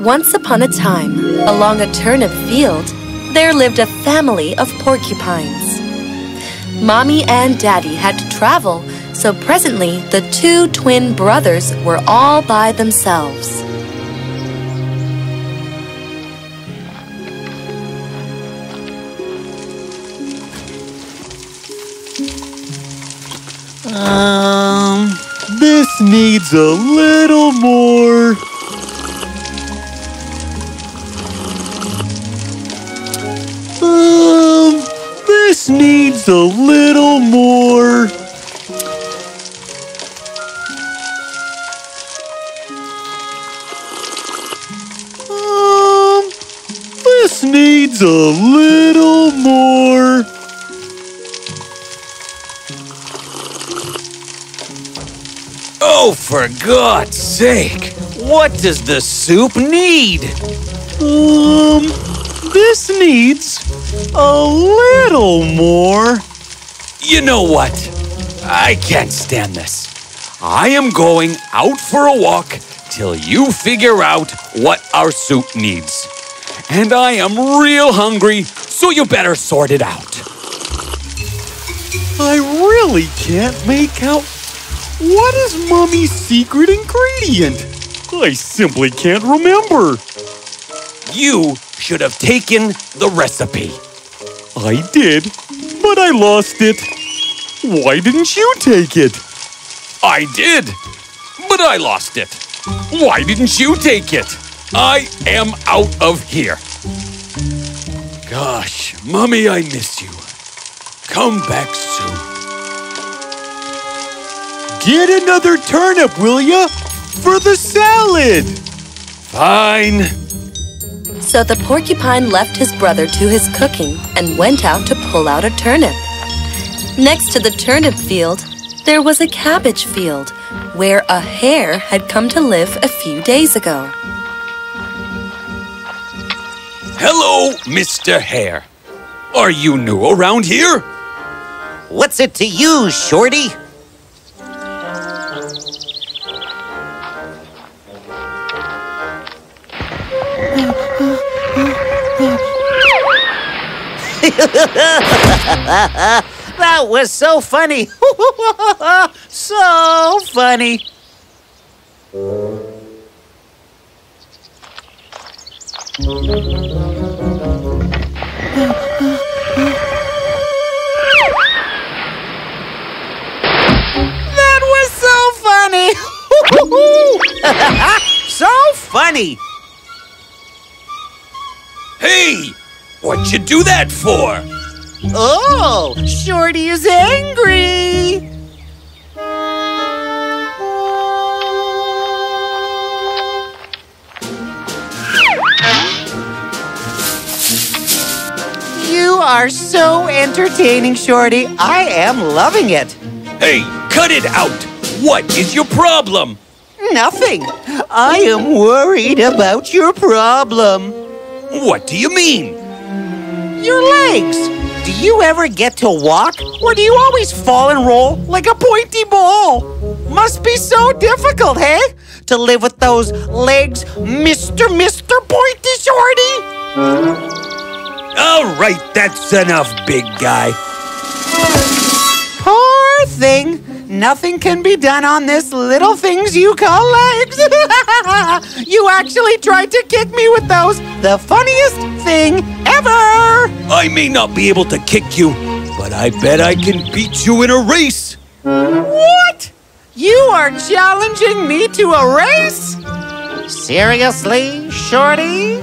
Once upon a time, along a turnip field, there lived a family of porcupines. Mommy and Daddy had to travel, so presently the two twin brothers were all by themselves. Um, this needs a little more. This needs a little more. Um, this needs a little more. Oh, for God's sake! What does the soup need? Um, this needs a little more. You know what? I can't stand this. I am going out for a walk till you figure out what our soup needs. And I am real hungry, so you better sort it out. I really can't make out what is Mummy's secret ingredient. I simply can't remember. You should have taken the recipe. I did, but I lost it. Why didn't you take it? I did, but I lost it. Why didn't you take it? I am out of here. Gosh, Mummy, I miss you. Come back soon. Get another turnip, will ya? For the salad. Fine. So the porcupine left his brother to his cooking and went out to pull out a turnip. Next to the turnip field, there was a cabbage field where a hare had come to live a few days ago. Hello, Mr. Hare. Are you new around here? What's it to you, Shorty? that was so funny. so funny. That was so funny. so funny. Hey, what'd you do that for? Oh, Shorty is angry. You are so entertaining, Shorty. I am loving it. Hey, cut it out. What is your problem? Nothing. I am worried about your problem. What do you mean? Your legs. Do you ever get to walk, or do you always fall and roll like a pointy ball? Must be so difficult, hey? To live with those legs, Mr. Mr. Pointy Shorty? All right, that's enough, big guy. Poor thing. Nothing can be done on this little things you call legs. you actually tried to kick me with those. The funniest thing ever. I may not be able to kick you, but I bet I can beat you in a race. What? You are challenging me to a race? Seriously, Shorty?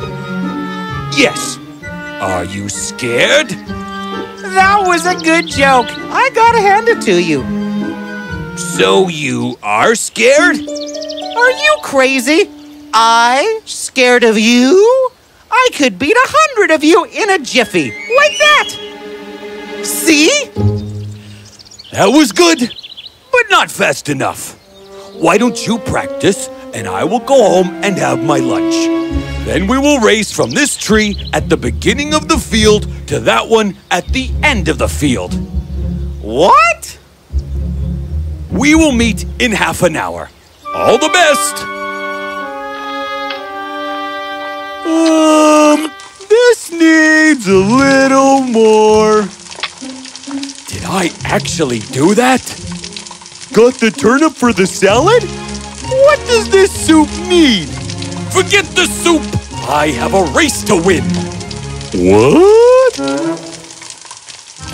Yes. Are you scared? That was a good joke. I gotta hand it to you. So you are scared? Are you crazy? I scared of you? I could beat a hundred of you in a jiffy. Like that. See? That was good, but not fast enough. Why don't you practice and I will go home and have my lunch. Then we will race from this tree at the beginning of the field to that one at the end of the field. What? We will meet in half an hour. All the best! Um, this needs a little more. Did I actually do that? Got the turnip for the salad? What does this soup need? Forget the soup! I have a race to win! What?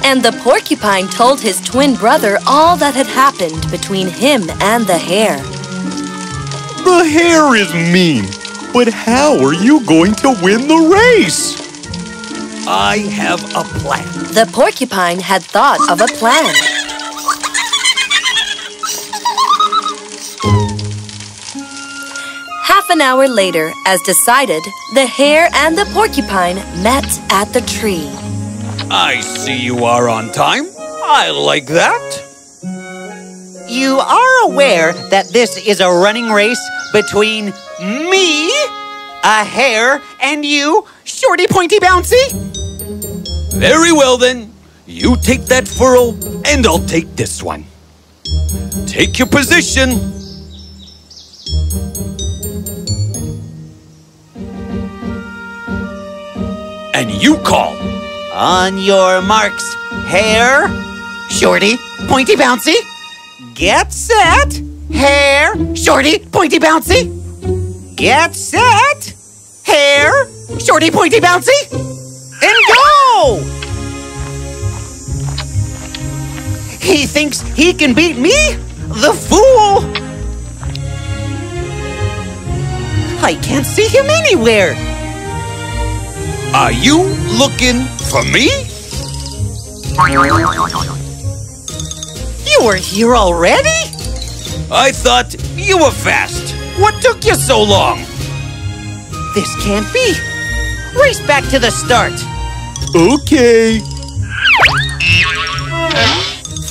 And the porcupine told his twin brother all that had happened between him and the hare. The hare is mean, but how are you going to win the race? I have a plan. The porcupine had thought of a plan. Half an hour later, as decided, the hare and the porcupine met at the tree. I see you are on time. I like that. You are aware that this is a running race between me, a hare, and you, Shorty Pointy Bouncy? Very well then. You take that furrow, and I'll take this one. Take your position. And you call. On your marks, hare, Shorty, Pointy Bouncy. Get set, hare, Shorty, Pointy Bouncy. Get set, hare, Shorty, Pointy Bouncy. And go! He thinks he can beat me? The fool! I can't see him anywhere. Are you looking for me? You were here already? I thought you were fast. What took you so long? This can't be. Race back to the start. Okay.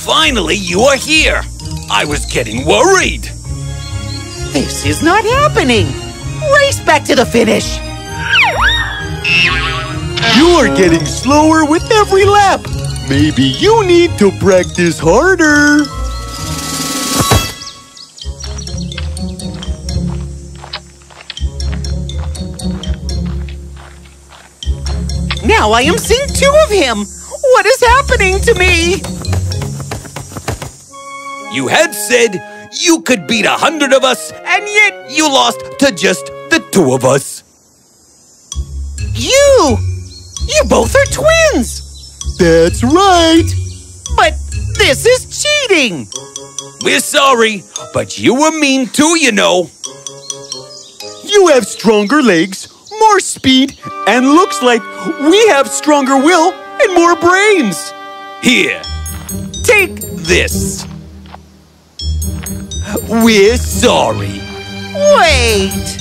Finally, you are here. I was getting worried. This is not happening. Race back to the finish. You are getting slower with every lap. Maybe you need to practice harder. Now I am seeing two of him. What is happening to me? You had said you could beat a hundred of us, and yet you lost to just the two of us. You! You both are twins! That's right. But this is cheating! We're sorry, but you were mean too, you know. You have stronger legs, more speed, and looks like we have stronger will and more brains. Here, take this. We're sorry. Wait!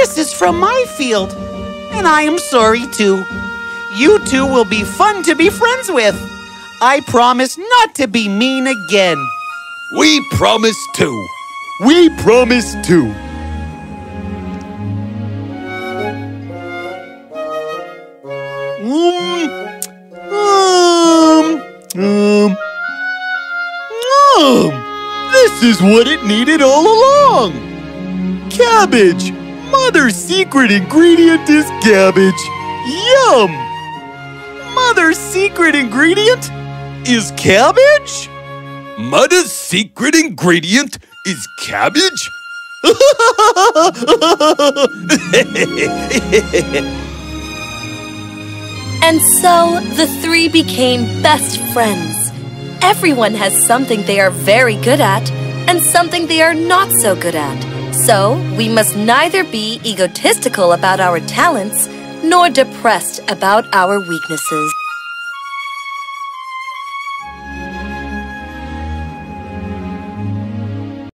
This is from my field, and I am sorry too. You two will be fun to be friends with. I promise not to be mean again. We promise too. We promise too. Um, um, um, this is what it needed all along. Cabbage. Mother's secret ingredient is cabbage. Yum. Mother's secret ingredient is cabbage? Mother's secret ingredient is cabbage? And so the three became best friends. Everyone has something they are very good at and something they are not so good at. So we must neither be egotistical about our talents nor depressed about our weaknesses.